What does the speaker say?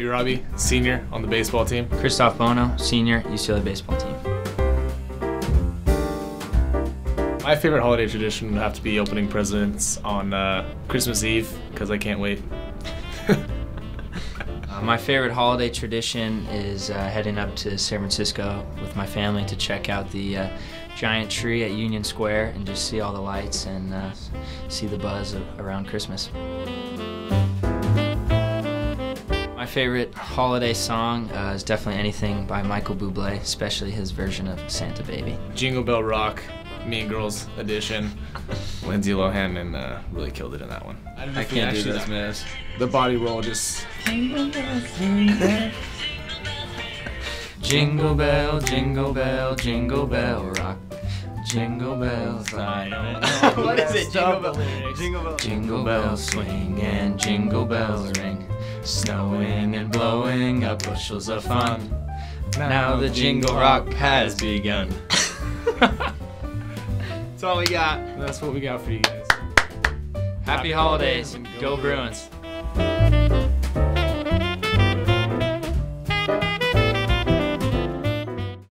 Urabe, senior on the baseball team. Christoph Bono, senior, UCLA baseball team. My favorite holiday tradition would have to be opening presents on uh, Christmas Eve because I can't wait. Uh, my favorite holiday tradition is uh, heading up to San Francisco with my family to check out the uh, giant tree at Union Square and just see all the lights and uh, see the buzz of, around Christmas. My favorite holiday song uh, is definitely anything by Michael Bublé, especially his version of Santa Baby. Jingle Bell Rock, Mean Girls edition. Lindsay Lohan and uh, really killed it in that one. I, I can't do this, moves. The body roll just. Jingle bell, jingle bell, jingle bell rock. Jingle bells, I don't know. what is it? Jingle bell. Jingle bell. Jingle bells swing and jingle bells ring. Snowing and blowing up bushels of fun. Now the jingle rock has begun. That's all we got. That's what we got for you guys. Happy holidays. Go Bruins.